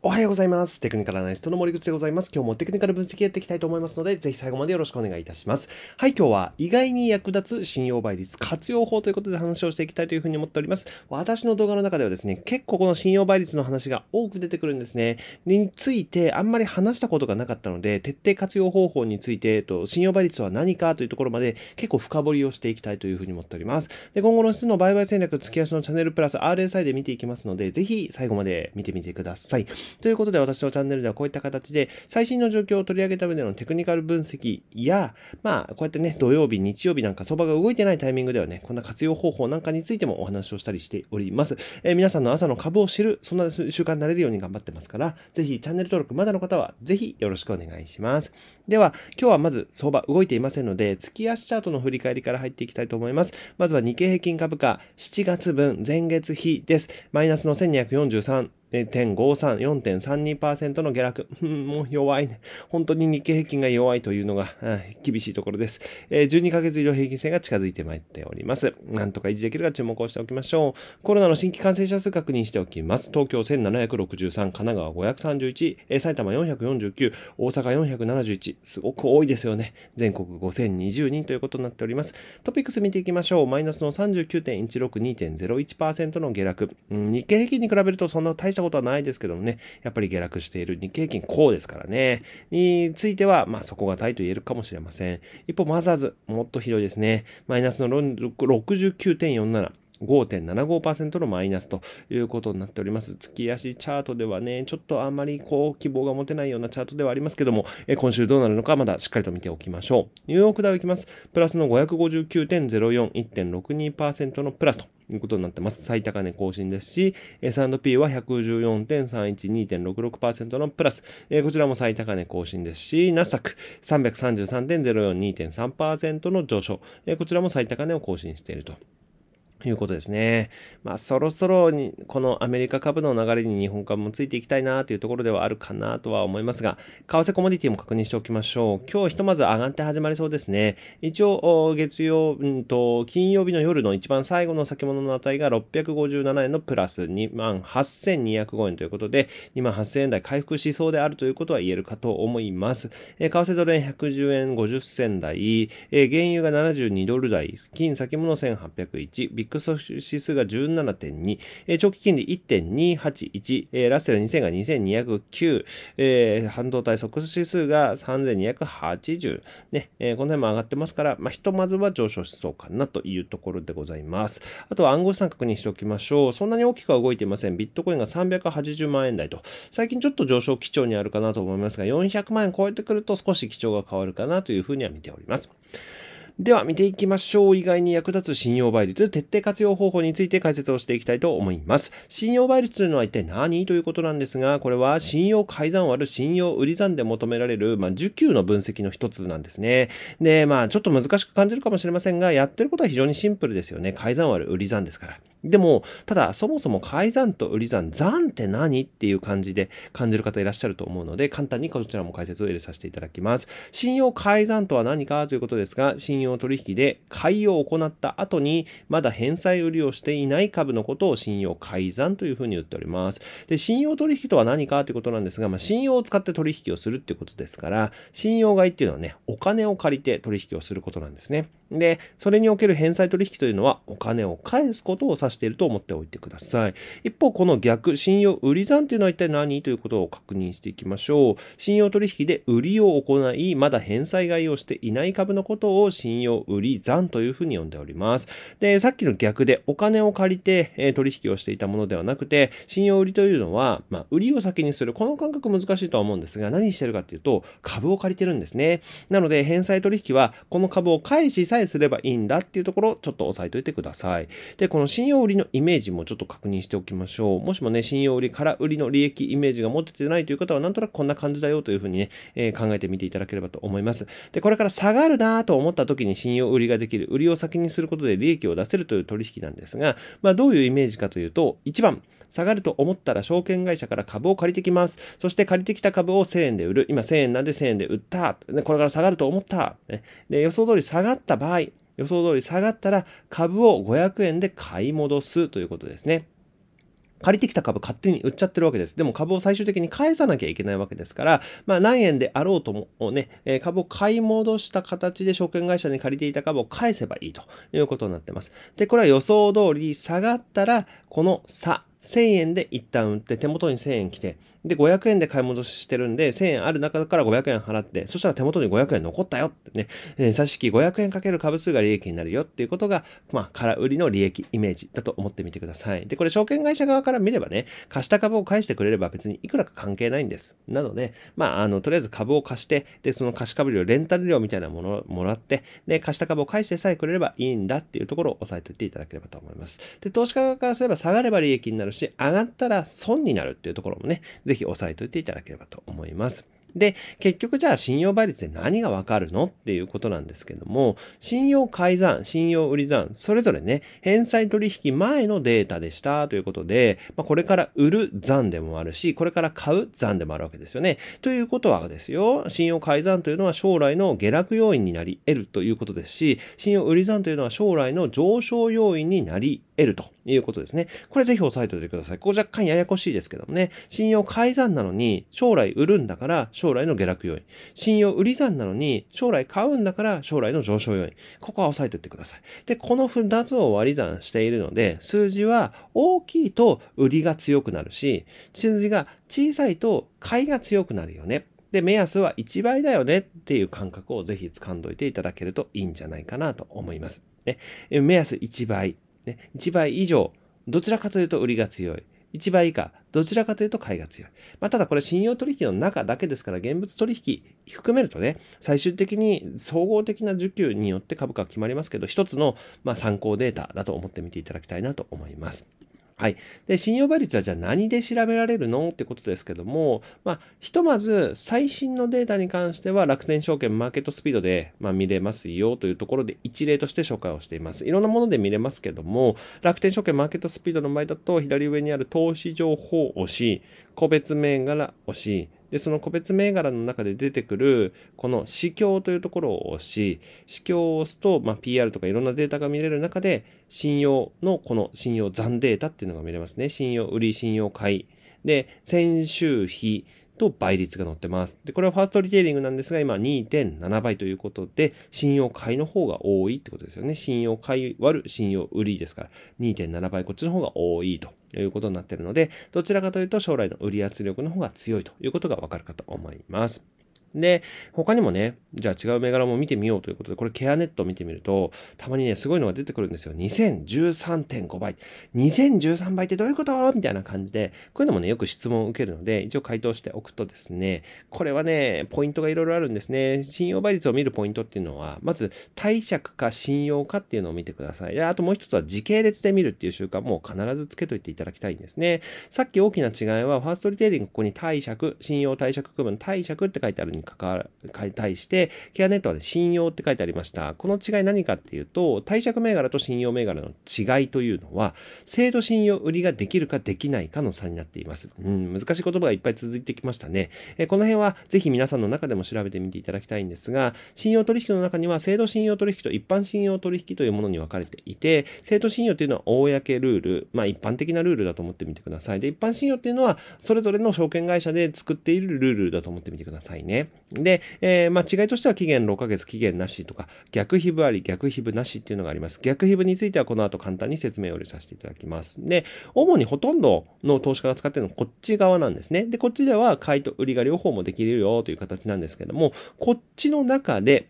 おはようございます。テクニカルアナリストの森口でございます。今日もテクニカル分析やっていきたいと思いますので、ぜひ最後までよろしくお願いいたします。はい、今日は意外に役立つ信用倍率活用法ということで話をしていきたいというふうに思っております。私の動画の中ではですね、結構この信用倍率の話が多く出てくるんですね。についてあんまり話したことがなかったので、徹底活用方法について、えっと、信用倍率は何かというところまで結構深掘りをしていきたいというふうに思っております。で、今後の質の売買戦略、月足のチャンネルプラス RSI で見ていきますので、ぜひ最後まで見てみてください。ということで私のチャンネルではこういった形で最新の状況を取り上げた上でのテクニカル分析や、まあ、こうやってね、土曜日、日曜日なんか相場が動いてないタイミングではね、こんな活用方法なんかについてもお話をしたりしております。えー、皆さんの朝の株を知る、そんな習慣になれるように頑張ってますから、ぜひチャンネル登録まだの方は、ぜひよろしくお願いします。では、今日はまず相場動いていませんので、月足チャートの振り返りから入っていきたいと思います。まずは日経平均株価、7月分前月比です。マイナスの1243、4.32%の下落。もう弱いね。本当に日経平均が弱いというのが、厳しいところです。12ヶ月以上平均線が近づいてまいっております。なんとか維持できるか注目をしておきましょう。コロナの新規感染者数確認しておきます。東京1763、神奈川531、埼玉449、大阪471。すごく多いですよね。全国5020人ということになっております。トピックス見ていきましょう。マイナスの39.16、2.01%の下落。日経平均に比べるとそんな大したことはないですけどもね、やっぱり下落している日経平均こうですからね、については、まあ、底堅いと言えるかもしれません。一方、マザーズ、もっと広いですね。マイナスの69.47。5.75%のマイナスということになっております。月足チャートではね、ちょっとあんまりこう希望が持てないようなチャートではありますけども、え今週どうなるのかまだしっかりと見ておきましょう。ニューヨークダウいきます。プラスの559.04、1.62%のプラスということになってます。最高値更新ですし、S&P は114.31、2.66%のプラス、こちらも最高値更新ですし、ナスダック333.04、2.3%の上昇、こちらも最高値を更新していると。いうことですね。まあ、そろそろに、このアメリカ株の流れに日本株もついていきたいなというところではあるかなとは思いますが、為替コモディティも確認しておきましょう。今日ひとまず上がって始まりそうですね。一応、月曜、うんと、金曜日の夜の一番最後の先物の値が657円のプラス28,205円ということで、2万8000円台回復しそうであるということは言えるかと思います。えー、為替ドル円110円50銭台、えー、原油が72ドル台、金先物1801、ビックス指数が17.2、えー、長期金利1.281、えー、ラッセル2000が2209、えー、半導体即指数が3280、ね、えー、この辺も上がってますから、まあ、ひとまずは上昇しそうかなというところでございます。あとは暗号資産確認しておきましょう。そんなに大きくは動いていません。ビットコインが380万円台と、最近ちょっと上昇基調にあるかなと思いますが、400万円超えてくると少し基調が変わるかなというふうには見ております。では見ていきましょう。意外に役立つ信用倍率、徹底活用方法について解説をしていきたいと思います。信用倍率というのは一体何ということなんですが、これは信用改ざん割る信用売り算で求められる、まあ、受給の分析の一つなんですね。で、まあ、ちょっと難しく感じるかもしれませんが、やってることは非常にシンプルですよね。改ざん割る売り算ですから。でも、ただ、そもそも改ざんと売り算、残って何っていう感じで感じる方いらっしゃると思うので、簡単にこちらも解説を入れさせていただきます。信用改ざんとは何かということですが、信用取引で買いを行った後に、まだ返済売りをしていない株のことを信用改ざんというふうに言っております。で、信用取引とは何かということなんですが、まあ、信用を使って取引をするっていうことですから、信用買いっていうのはね、お金を借りて取引をすることなんですね。で、それにおける返済取引というのは、お金を返すことを指していると思っておいてください。一方、この逆、信用売り算というのは一体何ということを確認していきましょう。信用取引で売りを行い、まだ返済買いをしていない株のことを信用売り算というふうに呼んでおります。で、さっきの逆でお金を借りて、え取引をしていたものではなくて、信用売りというのは、まあ、売りを先にする。この感覚難しいとは思うんですが、何してるかっていうと、株を借りてるんですね。なので、返済取引は、この株を返しさえすればいいんだっていうところをちょっと押さえておいてください。で、この信用売りのイメージもちょっと確認しておきましょう。もしもね、信用売りから売りの利益イメージが持ててないという方は、なんとなくこんな感じだよというふうにね、えー、考えてみていただければと思います。で、これから下がるなと思った時に信用売りができる。売りを先にすることで利益を出せるという取引なんですが、まあ、どういうイメージかというと、1番、下がると思ったら証券会社から株を借りてきます。そして借りてきた株を1000円で売る。今1000円なんで1000円で売った。これから下がると思った。で予想通り下がった場合、予想通り下がったら株を500円で買い戻すということですね。借りてきた株勝手に売っちゃってるわけです。でも株を最終的に返さなきゃいけないわけですから、まあ何円であろうともね、え株を買い戻した形で証券会社に借りていた株を返せばいいということになってます。で、これは予想通り下がったら、この差、1000円で一旦売って手元に1000円来て、で、500円で買い戻ししてるんで、1000円ある中から500円払って、そしたら手元に500円残ったよってね、えー、差し引き500円かける株数が利益になるよっていうことが、まあ、空売りの利益イメージだと思ってみてください。で、これ証券会社側から見ればね、貸した株を返してくれれば別にいくらか関係ないんです。なので、まあ、あの、とりあえず株を貸して、で、その貸し株料、レンタル料みたいなものをもらって、で、貸した株を返してさえくれればいいんだっていうところを押さえておいていただければと思います。で、投資家側からすれば下がれば利益になるし、上がったら損になるっていうところもね、ぜひ押さえておいていただければと思います。で、結局じゃあ信用倍率で何がわかるのっていうことなんですけども、信用改ざん、信用売り算、それぞれね、返済取引前のデータでしたということで、まあ、これから売る残でもあるし、これから買う残でもあるわけですよね。ということはですよ、信用改ざんというのは将来の下落要因になり得るということですし、信用売り算というのは将来の上昇要因になり得るということですね。これぜひ押さえておいてください。ここ若干ややこしいですけどもね、信用改ざんなのに将来売るんだから将来の下落要因。信用売り算なのに将来買うんだから将来の上昇要因。ここは押さえておいてください。で、この2つを割り算しているので、数字は大きいと売りが強くなるし、数字が小さいと買いが強くなるよね。で、目安は1倍だよねっていう感覚をぜひ掴んどいていただけるといいんじゃないかなと思います。ね、目安1倍。ね、1倍以上、どちらかというと売りが強い。1倍以下、どちらかというと買いが強い。まあ、ただこれ信用取引の中だけですから、現物取引含めるとね、最終的に総合的な需給によって株価は決まりますけど、一つのま参考データだと思ってみていただきたいなと思います。はい。で、信用倍率はじゃあ何で調べられるのってことですけども、まあ、ひとまず最新のデータに関しては楽天証券マーケットスピードで、まあ、見れますよというところで一例として紹介をしています。いろんなもので見れますけども、楽天証券マーケットスピードの場合だと左上にある投資情報を押し、個別銘柄押し、で、その個別銘柄の中で出てくる、この市況というところを押し、市況を押すと、まあ、PR とかいろんなデータが見れる中で、信用のこの信用残データっていうのが見れますね。信用売り、信用買い。で、先週比、と倍率が載ってます。で、これはファーストリテイリングなんですが、今2.7倍ということで、信用買いの方が多いってことですよね。信用買い割る信用売りですから、2.7倍こっちの方が多いということになってるので、どちらかというと将来の売り圧力の方が強いということがわかるかと思います。で、他にもね、じゃあ違う銘柄も見てみようということで、これケアネット見てみると、たまにね、すごいのが出てくるんですよ。2013.5倍。2013倍ってどういうこと？みたいな感じで、こういうのもね、よく質問を受けるので、一応回答しておくとですね、これはね、ポイントがいろいろあるんですね。信用倍率を見るポイントっていうのは、まず、貸借か信用かっていうのを見てください。で、あともう一つは時系列で見るっていう習慣も必ずつけといていただきたいんですね。さっき大きな違いは、ファーストリテイリング、ここに貸借、信用貸借区分、貸借って書いてあるに関わ、対して、ケアネットは、ね、信用って書いてありました。この違い何かっていうと、貸借銘柄と信用銘柄の違いというのは、制度信用売りができるかできないかの差になっています。うん、難しい言葉がいっぱい続いてきましたね。えこの辺はぜひ皆さんの中でも調べてみていただきたいんですが、信用取引の中には制度信用取引と一般信用取引というものに分かれていて、制度信用というのは公ルール、まあ一般的なルールだと思ってみてください。で、一般信用っていうのは、それぞれの証券会社で作っているルールだと思ってみてくださいね。で、えー、まあ、違いとしては期限6ヶ月、期限なしとか、逆皮膚あり、逆皮膚なしっていうのがあります。逆皮膚についてはこの後簡単に説明をさせていただきます。で、主にほとんどの投資家が使ってるのはこっち側なんですね。で、こっちでは買いと売りが両方もできるよという形なんですけども、こっちの中で、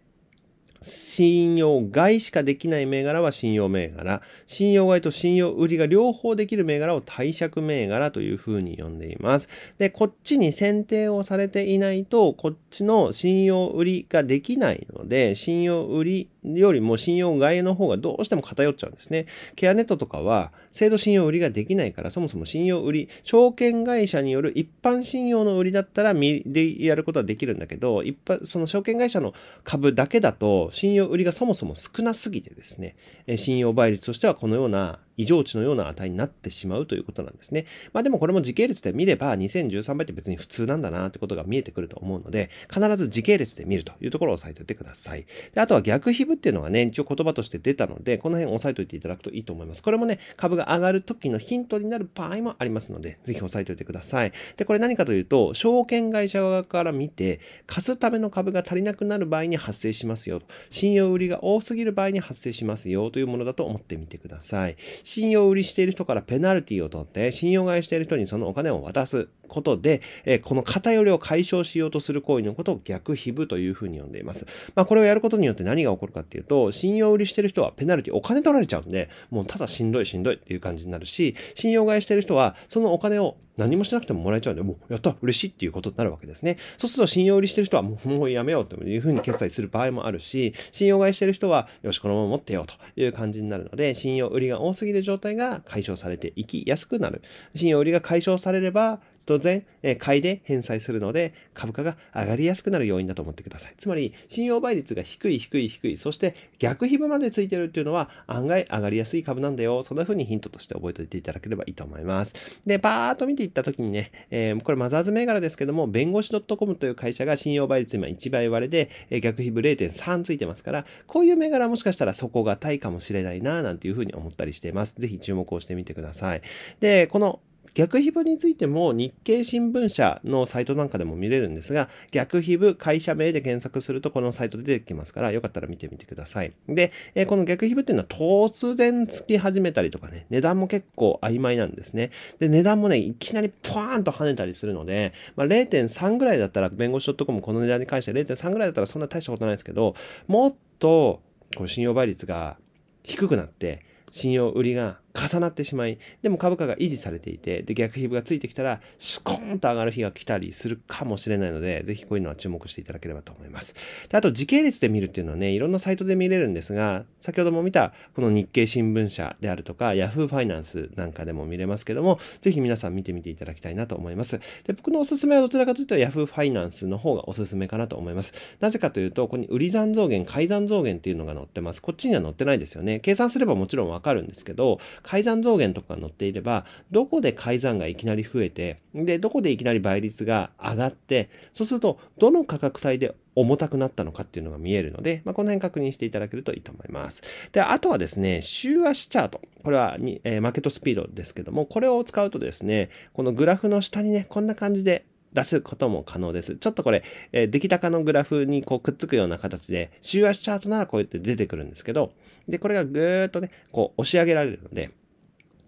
信用外しかできない銘柄は信用銘柄。信用買いと信用売りが両方できる銘柄を貸借銘柄というふうに呼んでいます。で、こっちに選定をされていないと、こっちの信用売りができないので、信用売りよりも信用外の方がどうしても偏っちゃうんですね。ケアネットとかは、制度信用売りができないから、そもそも信用売り、証券会社による一般信用の売りだったら、でやることはできるんだけど、一般、その証券会社の株だけだと、信用売りがそもそも少なすぎてですね、信用倍率としてはこのような異常値のような値になってしまうということなんですね。まあでもこれも時系列で見れば2013倍って別に普通なんだなってことが見えてくると思うので、必ず時系列で見るというところを押さえておいてください。であとは逆比部っていうのがね、一応言葉として出たので、この辺押さえておいていただくといいと思います。これもね、株が上がる時のヒントになる場合もありますので、ぜひ押さえておいてください。で、これ何かというと、証券会社側から見て、貸すための株が足りなくなる場合に発生しますよ。信用売りが多すぎる場合に発生しますよというものだと思ってみてください。信用売りしている人からペナルティを取って、信用買いしている人にそのお金を渡すことで、えこの偏りを解消しようとする行為のことを逆非部というふうに呼んでいます。まあ、これをやることによって何が起こるかっていうと、信用売りしてる人はペナルティ、お金取られちゃうんで、もうただしんどいしんどいっていう感じになるし、信用買いしてる人は、そのお金を何もしなくてももらえちゃうんで、もうやった嬉しいっていうことになるわけですね。そうすると信用売りしてる人はもうもうやめようというふうに決済する場合もあるし、信用買いしてる人は、よし、このまま持ってよという感じになるので、信用売りが多すぎる状態が解消されていきやすくなる。信用売りが解消されれば、当然、え買いで返済するので、株価が上がりやすくなる要因だと思ってください。つまり、信用倍率が低い、低い、低い、そして逆比部までついてるっていうのは、案外上がりやすい株なんだよ。そんな風にヒントとして覚えておいていただければいいと思います。で、バーっと見ていったときにね、えー、これマザーズ銘柄ですけども、弁護士 .com という会社が信用倍率今1倍割れで、え逆比部0.3ついてますから、こういう銘柄もしかしたら底堅いかもしれないな、なんていう風に思ったりしています。ぜひ注目をしてみてください。で、この逆皮膚についても日経新聞社のサイトなんかでも見れるんですが、逆皮膚会社名で検索するとこのサイトで出てきますから、よかったら見てみてください。で、えこの逆皮膚っていうのは突然つき始めたりとかね、値段も結構曖昧なんですね。で、値段もね、いきなりポーンと跳ねたりするので、まあ、0.3ぐらいだったら、弁護士 .com この値段に関して0.3ぐらいだったらそんな大したことないですけど、もっとこう信用倍率が低くなって、信用売りが重なってしまい、でも株価が維持されていて、で、逆皮膚がついてきたら、スコーンと上がる日が来たりするかもしれないので、ぜひこういうのは注目していただければと思います。で、あと時系列で見るっていうのはね、いろんなサイトで見れるんですが、先ほども見たこの日経新聞社であるとか、Yahoo ファイナンスなんかでも見れますけども、ぜひ皆さん見てみていただきたいなと思います。で、僕のおすすめはどちらかというと Yahoo ファイナンスの方がおすすめかなと思います。なぜかというと、ここに売り算増減、改ざん増減っていうのが載ってます。こっちには載ってないですよね。計算すればもちろんわかるんですけど、改ざん増減とかが載っていれば、どこで改ざんがいきなり増えて、で、どこでいきなり倍率が上がって、そうすると、どの価格帯で重たくなったのかっていうのが見えるので、まあ、この辺確認していただけるといいと思います。で、あとはですね、週足チャート。これはに、えー、マーケットスピードですけども、これを使うとですね、このグラフの下にね、こんな感じで出すことも可能です。ちょっとこれ、えー、出来高のグラフにこうくっつくような形で、週足チャートならこうやって出てくるんですけど、で、これがぐーっとね、こう押し上げられるので、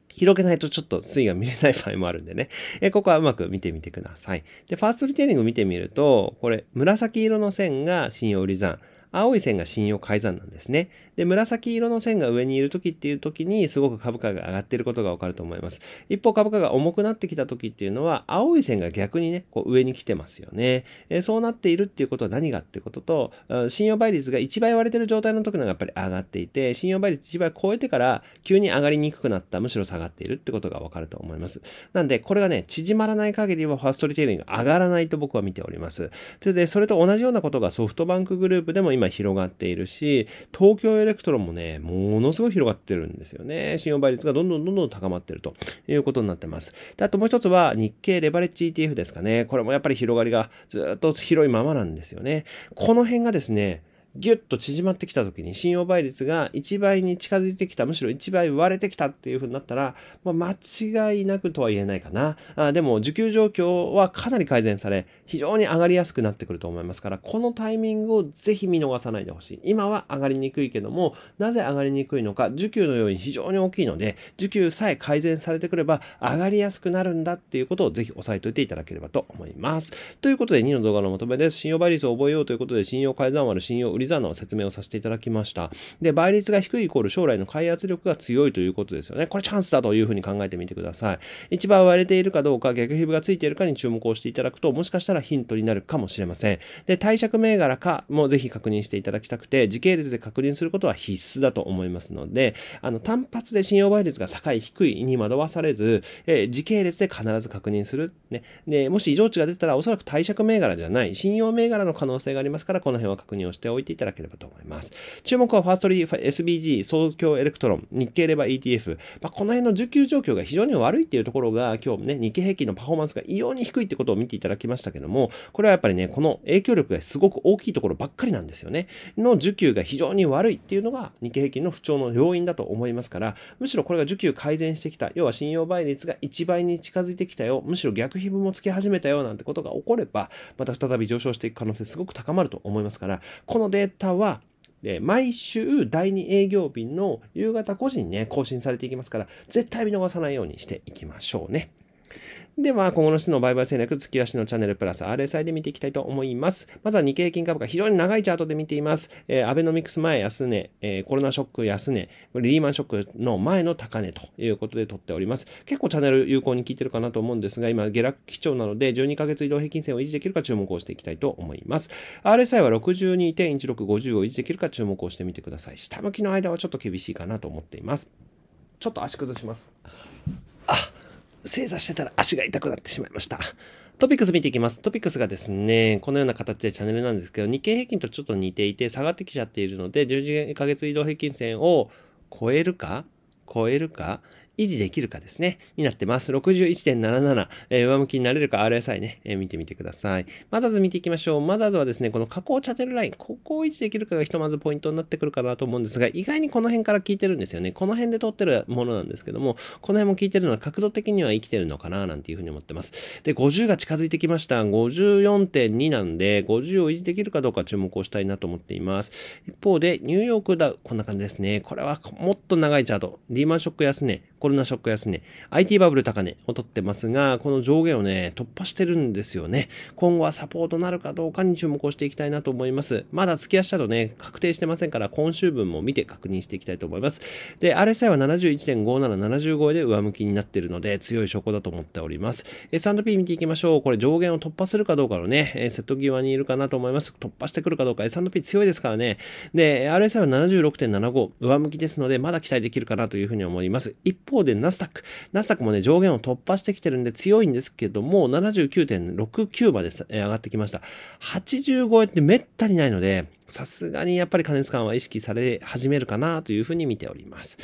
広げないとちょっと水位が見れない場合もあるんでね。えここはうまく見てみてください。で、ファーストリテイリング見てみると、これ、紫色の線が信用売り算。青い線が信用改ざんなんですね。で、紫色の線が上にいる時っていう時にすごく株価が上がっていることがわかると思います。一方株価が重くなってきた時っていうのは青い線が逆にね、こう上に来てますよね。えそうなっているっていうことは何がってことと、信用倍率が1倍割れてる状態の時のがやっぱり上がっていて、信用倍率1倍超えてから急に上がりにくくなった、むしろ下がっているってことがわかると思います。なんで、これがね、縮まらない限りはファーストリテイリング上がらないと僕は見ております。で、それと同じようなことがソフトバンクグループでも今今広がっているし、東京エレクトロンもね、ものすごい広がってるんですよね。信用倍率がどんどんどんどん高まってるということになってます。であともう一つは日経レバレッジ ETF ですかね。これもやっぱり広がりがずっと広いままなんですよね。この辺がですね、ギュッと縮まってきた時に信用倍率が1倍に近づいてきた、むしろ1倍割れてきたっていう風になったら、まあ、間違いなくとは言えないかな。あでも、受給状況はかなり改善され、非常に上がりやすくなってくると思いますから、このタイミングをぜひ見逃さないでほしい。今は上がりにくいけども、なぜ上がりにくいのか、受給の要因非常に大きいので、受給さえ改善されてくれば上がりやすくなるんだっていうことをぜひ押さえておいていただければと思います。ということで、2の動画のまとめです。信用倍率を覚えようということで、信用改ざん割る信用売り算の説明をさせていただきました。で、倍率が低いイコール将来の買い圧力が強いということですよね。これチャンスだというふうに考えてみてください。一番割れているかどうか、逆皮膚がついているかに注目をしていただくと、もしかしたらヒントになるかもしれません。で、貸借銘柄かもぜひ確認していただきたくて、時系列で確認することは必須だと思いますので、あの、単発で信用倍率が高い、低いに惑わされず、えー、時系列で必ず確認する。ね。で、もし異常値が出たら、おそらく貸借銘柄じゃない、信用銘柄の可能性がありますから、この辺は確認をしておいてていただければと思います。注目はファーストリー SBG、東京エレクトロン、日経レバ ETF、まあ、この辺の需給状況が非常に悪いっていうところが、今日ね、日経平均のパフォーマンスが異様に低いってことを見ていただきましたけども、これはやっぱりね、この影響力がすごく大きいところばっかりなんですよね。の需給が非常に悪いっていうのが日経平均の不調の要因だと思いますから、むしろこれが需給改善してきた、要は信用倍率が1倍に近づいてきたよ、むしろ逆日歩もつき始めたよなんてことが起これば、また再び上昇していく可能性すごく高まると思いますから、このデータはえ、毎週第2営業日の夕方5時にね、更新されていきますから、絶対見逃さないようにしていきましょうね。では、今後の質の売買戦略、月足のチャンネルプラス RSI で見ていきたいと思います。まずは日経平均株価、非常に長いチャートで見ています。えー、アベノミクス前安値、えー、コロナショック安値、リーマンショックの前の高値ということで取っております。結構チャンネル有効に効いてるかなと思うんですが、今、下落基調なので、12ヶ月移動平均線を維持できるか注目をしていきたいと思います。RSI は62.1650を維持できるか注目をしてみてください。下向きの間はちょっと厳しいかなと思っています。ちょっと足崩します。あ正座してたら足が痛くなってしまいました。トピックス見ていきます。トピックスがですね、このような形でチャンネルなんですけど、日経平均とちょっと似ていて、下がってきちゃっているので、12ヶ月移動平均線を超えるか超えるか維持できるかですね、になってます。61.77、えー、上向きになれるか RSI ね、えー、見てみてください。マザーズ見ていきましょう。マザーズはですね、この下降チャンネルライン、ここを維持できるかがひとまずポイントになってくるかなと思うんですが、意外にこの辺から効いてるんですよね。この辺で取ってるものなんですけども、この辺も効いてるのは角度的には生きてるのかな、なんていうふうに思ってます。で、50が近づいてきました。54.2なんで、50を維持できるかどうか注目をしたいなと思っています。一方で、ニューヨークダウ、こんな感じですね。これはもっと長いチャート。リーマンショック安値、ロナショック安値、IT バブル高値を取ってますが、この上限をね、突破してるんですよね。今後はサポートなるかどうかに注目をしていきたいなと思います。まだ月足だとね、確定してませんから、今週分も見て確認していきたいと思います。で、RSI は71.57、75で上向きになっているので、強い証拠だと思っております。S&P 見ていきましょう。これ上限を突破するかどうかのね、セット際にいるかなと思います。突破してくるかどうか、S&P 強いですからね。で、RSI は76.75、上向きですので、まだ期待できるかなというふうに思います。一方で、ナスダック。ナスダックもね、上限を突破してきてるんで強いんですけども、79.69まで上がってきました。85円ってめったにないので、さすがにやっぱり加熱感は意識され始めるかなというふうに見ております。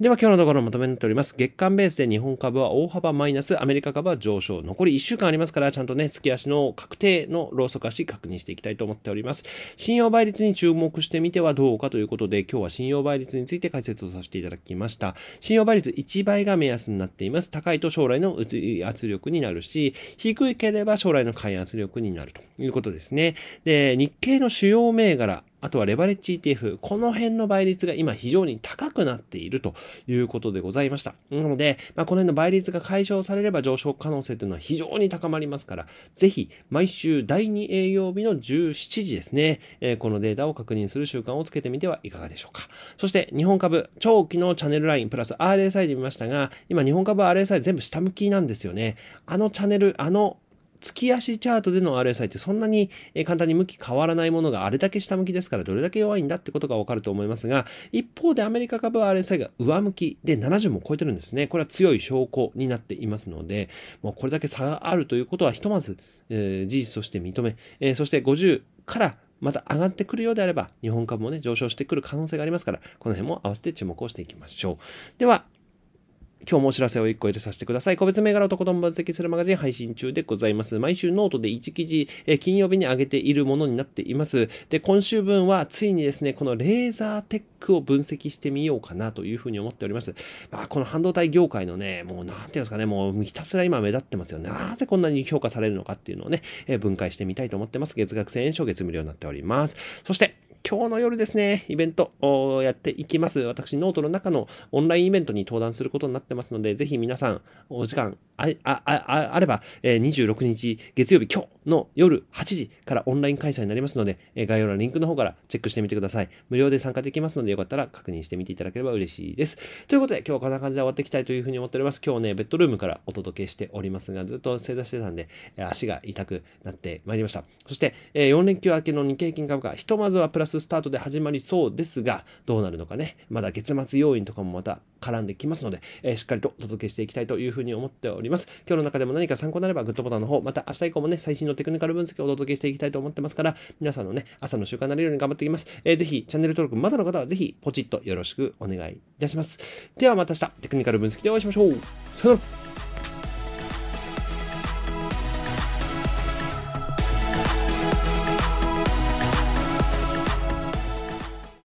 では今日のところまとめになっております。月間ベースで日本株は大幅マイナス、アメリカ株は上昇。残り1週間ありますから、ちゃんとね、月足の確定のローソク足確認していきたいと思っております。信用倍率に注目してみてはどうかということで、今日は信用倍率について解説をさせていただきました。信用倍率1倍が目安になっています。高いと将来の圧力になるし、低ければ将来の買い圧力になるということですね。で、日経の主要銘柄、あとはレバレッジ ETF、この辺の倍率が今非常に高くなっているということでございました。なので、まあ、この辺の倍率が解消されれば上昇可能性というのは非常に高まりますから、ぜひ毎週第2営業日の17時ですね、えー、このデータを確認する習慣をつけてみてはいかがでしょうか。そして日本株、長期のチャンネルラインプラス RSI で見ましたが、今日本株 RSI 全部下向きなんですよね。あのチャンネル、あの月足チャートでの RSI ってそんなに簡単に向き変わらないものがあれだけ下向きですからどれだけ弱いんだってことがわかると思いますが、一方でアメリカ株は RSI が上向きで70も超えてるんですね。これは強い証拠になっていますので、もうこれだけ差があるということはひとまず、えー、事実として認め、えー、そして50からまた上がってくるようであれば、日本株もね、上昇してくる可能性がありますから、この辺も合わせて注目をしていきましょう。では、今日もお知らせを1個入れさせてください。個別銘柄をとことん分析するマガジン配信中でございます。毎週ノートで1記事、え金曜日に上げているものになっています。で、今週分はついにですね、このレーザーテックを分析してみようかなというふうに思っております。まあ、この半導体業界のね、もうなんていうんですかね、もうひたすら今目立ってますよね。なぜこんなに評価されるのかっていうのをね、え分解してみたいと思ってます。月額1000円初月無料になっております。そして、今日の夜ですね、イベントをやっていきます。私、ノートの中のオンラインイベントに登壇することになってますので、ぜひ皆さん、お時間ああれば、え26日月曜日、今日の夜8時からオンライン開催になりますので、え概要欄リンクの方からチェックしてみてください。無料で参加できますので、よかったら確認してみていただければ嬉しいです。ということで、今日はこんな感じで終わっていきたいというふうに思っております。今日ね、ベッドルームからお届けしておりますが、ずっと正座してたんで、足が痛くなってまいりました。そして、え4連休明けの日経平均株価、ひとまずはプラスススタートで始まりそうですが、どうなるのかね。まだ月末要因とかもまた絡んできますので、えー、しっかりとお届けしていきたいというふうに思っております。今日の中でも何か参考になればグッドボタンの方、また明日以降もね、最新のテクニカル分析をお届けしていきたいと思ってますから、皆さんのね、朝の習慣になれるように頑張っていきます。えー、ぜひ、チャンネル登録まだの方はぜひ、ポチッとよろしくお願いいたします。ではまた明日、テクニカル分析でお会いしましょう。さよなら。